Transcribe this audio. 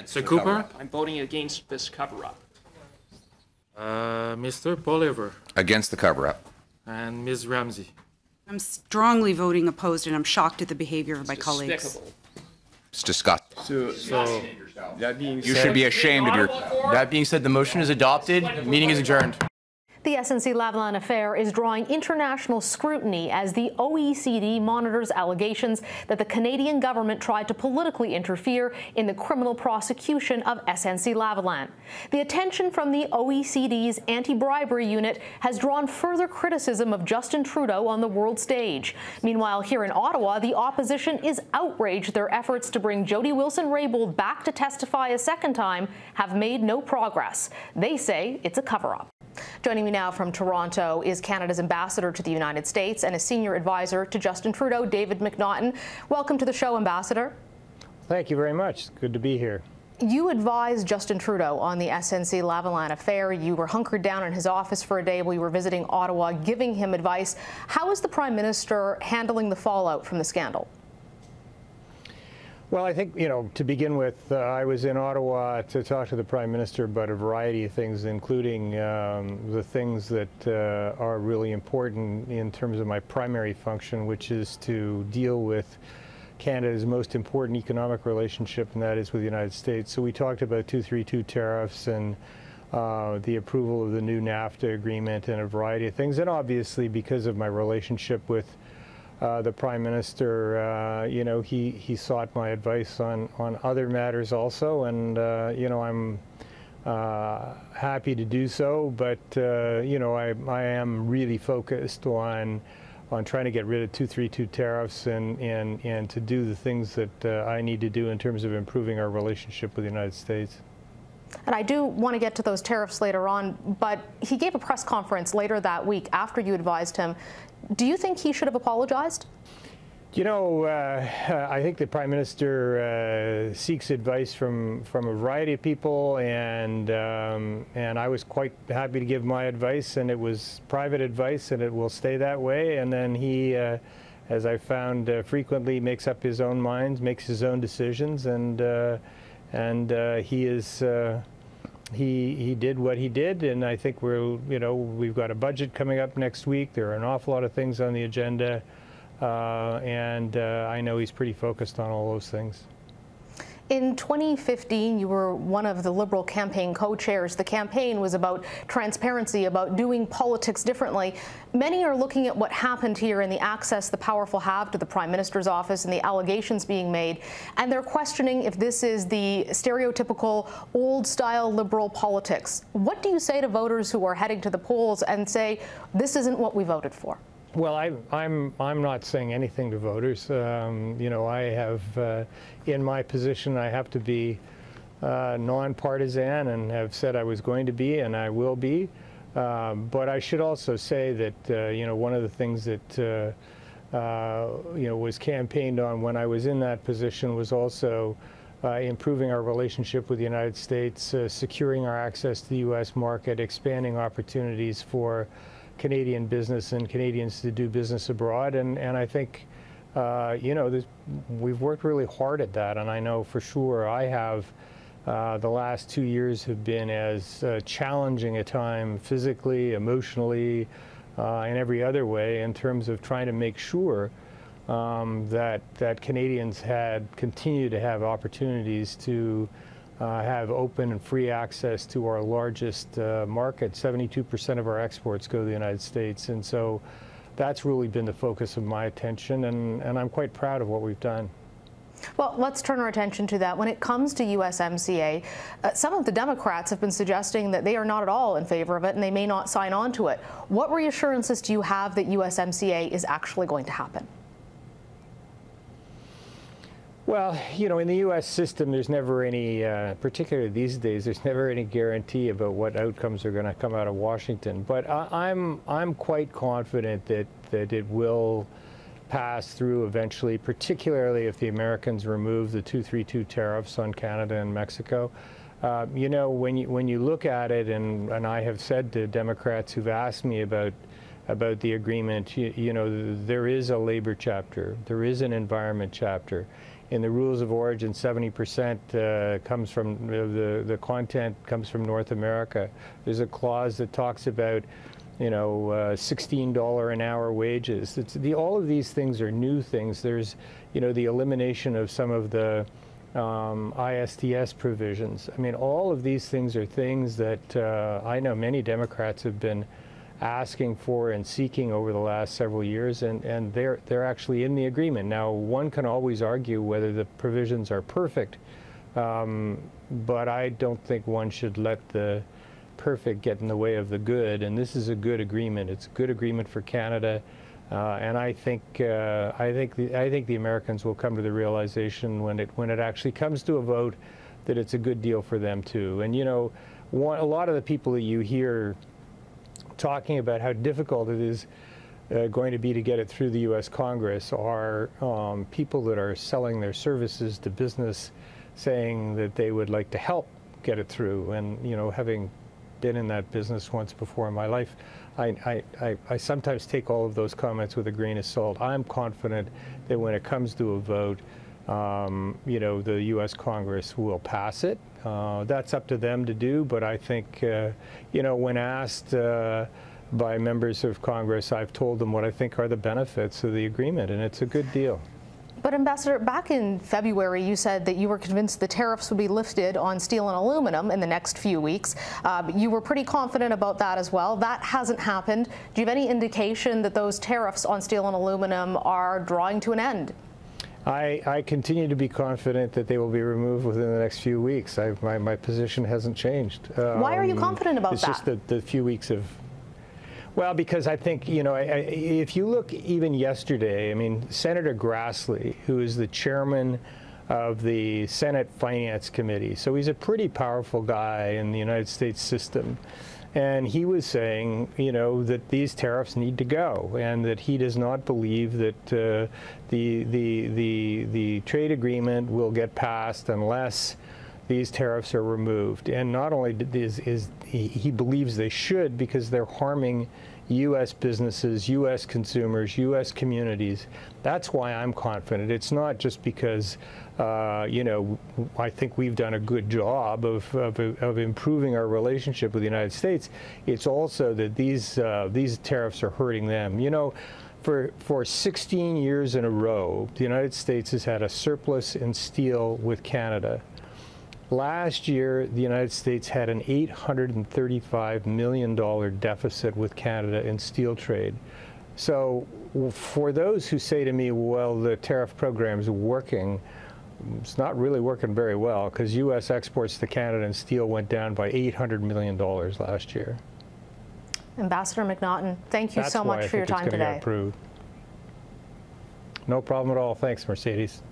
against Sir the Cooper? cover-up. I'm voting against this cover-up. Uh, Mr. Bolivar Against the cover-up. and Ms. Ramsey. I'm strongly voting opposed, and I'm shocked at the behavior of my colleagues. Despicable. It's disgusting. So, So, that being You said, should be ashamed of your, that being said, the motion is adopted. Meeting is adjourned. The SNC Lavalin affair is drawing international scrutiny as the OECD monitors allegations that the Canadian government tried to politically interfere in the criminal prosecution of SNC Lavalin. The attention from the OECD's anti bribery unit has drawn further criticism of Justin Trudeau on the world stage. Meanwhile, here in Ottawa, the opposition is outraged their efforts to bring Jody Wilson Raybould back to testify a second time have made no progress. They say it's a cover up. Joining me now from Toronto is Canada's ambassador to the United States and a senior advisor to Justin Trudeau, David MacNaughton. Welcome to the show, Ambassador. Thank you very much. It's good to be here. You advised Justin Trudeau on the SNC Lavalin affair. You were hunkered down in his office for a day while you were visiting Ottawa, giving him advice. How is the Prime Minister handling the fallout from the scandal? Well, I think, you know, to begin with, uh, I was in Ottawa to talk to the Prime Minister about a variety of things, including um, the things that uh, are really important in terms of my primary function, which is to deal with Canada's most important economic relationship, and that is with the United States. So we talked about 232 tariffs and uh, the approval of the new NAFTA agreement and a variety of things. And obviously, because of my relationship with uh, the prime minister, uh, you know, he, he sought my advice on, on other matters also, and uh, you know, I'm uh, happy to do so. But uh, you know, I, I am really focused on on trying to get rid of 232 tariffs and and and to do the things that I need to do in terms of improving our relationship with the United States. And I do want to get to those tariffs later on, but he gave a press conference later that week after you advised him. Do you think he should have apologized? You know, uh, I think the prime minister uh, seeks advice from from a variety of people, and um, and I was quite happy to give my advice, and it was private advice, and it will stay that way. And then he, uh, as I found uh, frequently, makes up his own mind, makes his own decisions, and uh, and uh, he is. he, he did what he did, and I think we're, you know, we've got a budget coming up next week. There are an awful lot of things on the agenda. Uh, and uh, I know he's pretty focused on all those things. In 2015, you were one of the Liberal campaign co chairs. The campaign was about transparency, about doing politics differently. Many are looking at what happened here and the access the powerful have to the Prime Minister's office and the allegations being made, and they're questioning if this is the stereotypical old style Liberal politics. What do you say to voters who are heading to the polls and say, this isn't what we voted for? Well, I, I'm I'm not saying anything to voters. Um, you know, I have uh, in my position I have to be uh, nonpartisan and have said I was going to be and I will be. Um, but I should also say that uh, you know one of the things that uh, uh, you know was campaigned on when I was in that position was also uh, improving our relationship with the United States, securing our access to the U.S. market, expanding opportunities for Canadian business and Canadians to do business abroad. And, and I think, uh, you know, we've worked really hard at that. And I know for sure I have. Uh, the last two years have been as uh, challenging a time physically, emotionally, uh, in every other way in terms of trying to make sure um, that, that Canadians had continued to have opportunities to uh, have open and free access to our largest uh, market. 72% of our exports go to the United States. And so that's really been the focus of my attention, and, and I'm quite proud of what we've done. Well, let's turn our attention to that. When it comes to USMCA, uh, some of the Democrats have been suggesting that they are not at all in favor of it and they may not sign on to it. What reassurances do you have that USMCA is actually going to happen? Well, you know, in the U.S. system, there's never any, uh, particularly these days, there's never any guarantee about what outcomes are going to come out of Washington. But I, am I'm, I'm quite confident that that it will pass through eventually, particularly if the Americans remove the 232 tariffs on Canada and Mexico. Uh, you know, when you when you look at it, and and I have said to Democrats who've asked me about about the agreement, you, you know, there is a labor chapter, there is an environment chapter in the rules of origin, 70% uh, comes from uh, the the content comes from North America. There's a clause that talks about, you know, uh, $16 an hour wages. It's the, all of these things are new things. There's, you know, the elimination of some of the um, ISDS provisions. I mean, all of these things are things that uh, I know many Democrats have been asking for and seeking over the last several years, and, and they're, they're actually in the agreement. Now, one can always argue whether the provisions are perfect, um, but I don't think one should let the perfect get in the way of the good, and this is a good agreement. It's a good agreement for Canada. Uh, and I think uh, I think the I think the Americans will come to the realization when it when it actually comes to a vote that it's a good deal for them too. And you know, one, a lot of the people that you hear talking about how difficult it is uh, going to be to get it through the U.S. Congress are um, people that are selling their services to business, saying that they would like to help get it through. And you know, having been in that business once before in my life, I, I, I, I sometimes take all of those comments with a grain of salt. I'm confident that when it comes to a vote, um, you know, the U.S. Congress will pass it. Uh, that's up to them to do, but I think, uh, you know, when asked uh, by members of Congress, I've told them what I think are the benefits of the agreement, and it's a good deal. But, Ambassador, back in February, you said that you were convinced the tariffs would be lifted on steel and aluminum in the next few weeks. Um, you were pretty confident about that as well. That hasn't happened. Do you have any indication that those tariffs on steel and aluminum are drawing to an end? I, I continue to be confident that they will be removed within the next few weeks. I, my, my position hasn't changed. Why are you Um, confident about it's that? just the, the few weeks of. Well, because I think, you know, I, I, if you look even yesterday, I mean, Senator Grassley, who is the chairman of the Senate Finance Committee, so he's a pretty powerful guy in the United States system. And he was saying, you know, that these tariffs need to go, and that he does not believe that uh, the, the, the, the trade agreement will get passed unless these tariffs are removed. And not only is, is he, he believes they should because they're harming U.S. businesses, U.S. consumers, U.S. communities. That's why I'm confident. It's not just because, uh, you know, I think we've done a good job of, of, of improving our relationship with the United States. It's also that these, uh, these tariffs are hurting them. You know, for, for 16 years in a row, the United States has had a surplus in steel with Canada. Last year, the United States had an $835 million deficit with Canada in steel trade. So, for those who say to me, well, the tariff program is working, it's not really working very well because U.S. exports to Canada in steel went down by $800 million last year. Ambassador MacNaughton, thank you That's so much for your think it's time today. No problem at all. Thanks, Mercedes.